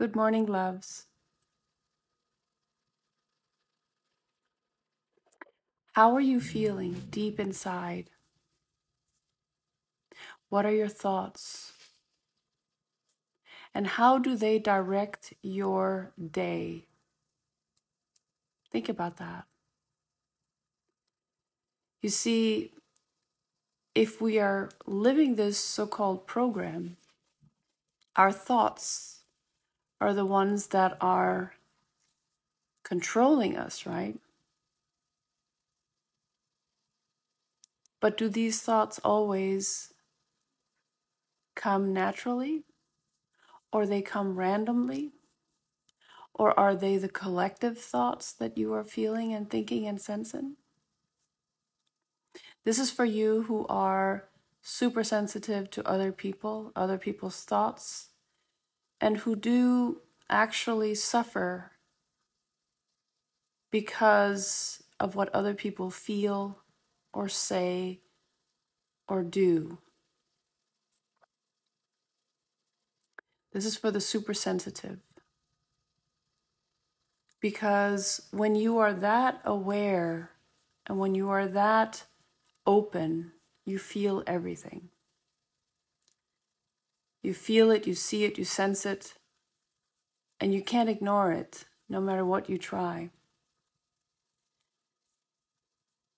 Good morning, loves. How are you feeling deep inside? What are your thoughts? And how do they direct your day? Think about that. You see, if we are living this so called program, our thoughts are the ones that are controlling us, right? But do these thoughts always come naturally? Or they come randomly? Or are they the collective thoughts that you are feeling and thinking and sensing? This is for you who are super sensitive to other people, other people's thoughts, and who do actually suffer because of what other people feel or say or do. This is for the super sensitive. Because when you are that aware and when you are that open, you feel everything. You feel it, you see it, you sense it, and you can't ignore it no matter what you try.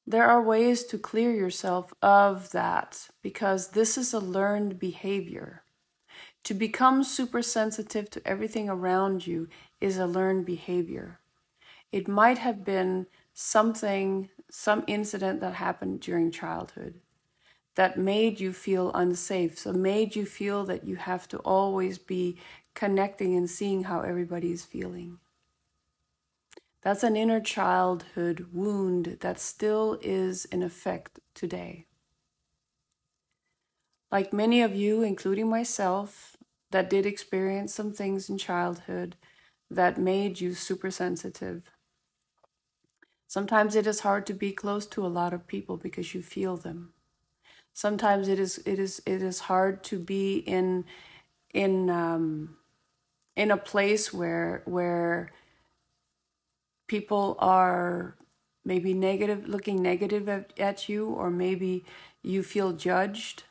There are ways to clear yourself of that because this is a learned behavior. To become super sensitive to everything around you is a learned behavior. It might have been something, some incident that happened during childhood that made you feel unsafe, so made you feel that you have to always be connecting and seeing how everybody is feeling. That's an inner childhood wound that still is in effect today. Like many of you, including myself, that did experience some things in childhood that made you super sensitive. Sometimes it is hard to be close to a lot of people because you feel them. Sometimes it is it is it is hard to be in in um, in a place where where people are maybe negative looking negative at, at you or maybe you feel judged.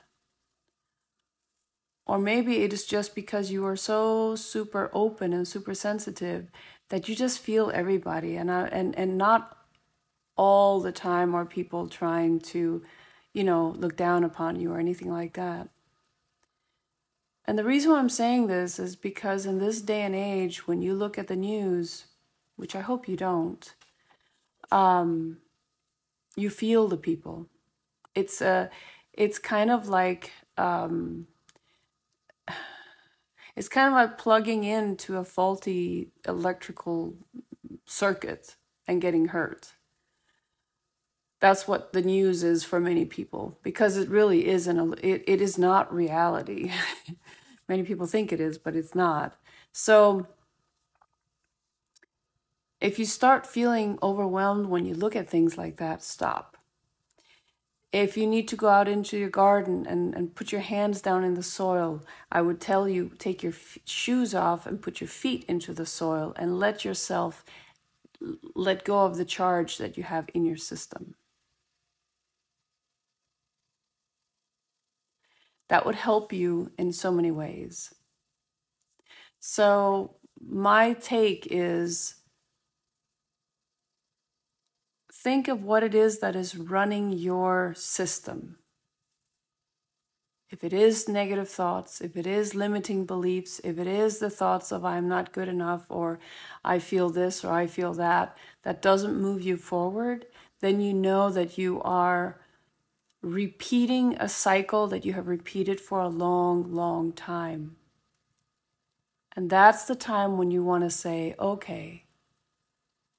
Or maybe it is just because you are so super open and super sensitive that you just feel everybody. And uh, and and not all the time are people trying to, you know, look down upon you or anything like that. And the reason why I'm saying this is because in this day and age, when you look at the news, which I hope you don't, um, you feel the people. It's a, it's kind of like, um, it's kind of like plugging into a faulty electrical circuit and getting hurt that's what the news is for many people because it really isn't it, it is not reality. Many people think it is but it's not. So if you start feeling overwhelmed when you look at things like that stop. If you need to go out into your garden and, and put your hands down in the soil i would tell you take your shoes off and put your feet into the soil and let yourself let go of the charge that you have in your system that would help you in so many ways. So, my take is think of what it is that is running your system. If it is negative thoughts, if it is limiting beliefs, if it is the thoughts of I'm not good enough or I feel this or I feel that, that doesn't move you forward, then you know that you are repeating a cycle that you have repeated for a long, long time. And that's the time when you want to say, okay,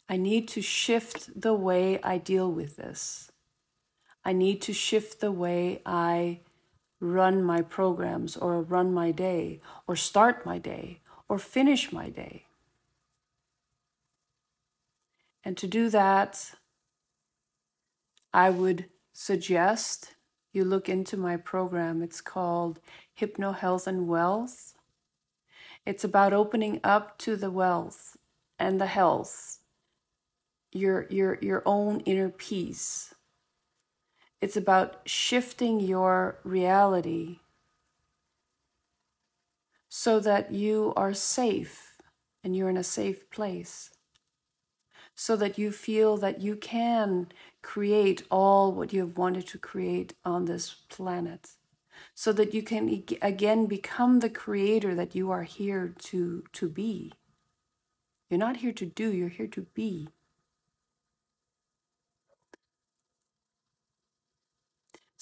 I need to shift the way I deal with this. I need to shift the way I run my programs or run my day or start my day or finish my day. And to do that, I would suggest you look into my program. It's called Hypno Health and Wealth. It's about opening up to the wealth and the health, your, your, your own inner peace. It's about shifting your reality so that you are safe and you're in a safe place. So that you feel that you can create all what you have wanted to create on this planet. So that you can again become the creator that you are here to, to be. You're not here to do, you're here to be.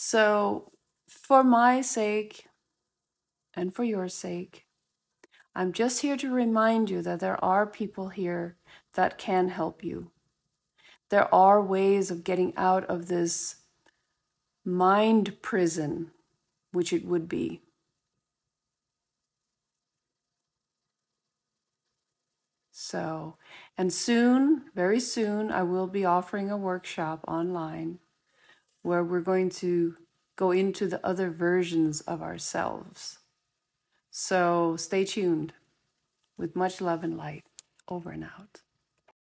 So, for my sake and for your sake, I'm just here to remind you that there are people here that can help you. There are ways of getting out of this mind prison, which it would be. So, and soon, very soon, I will be offering a workshop online where we're going to go into the other versions of ourselves. So stay tuned with much love and light. Over and out.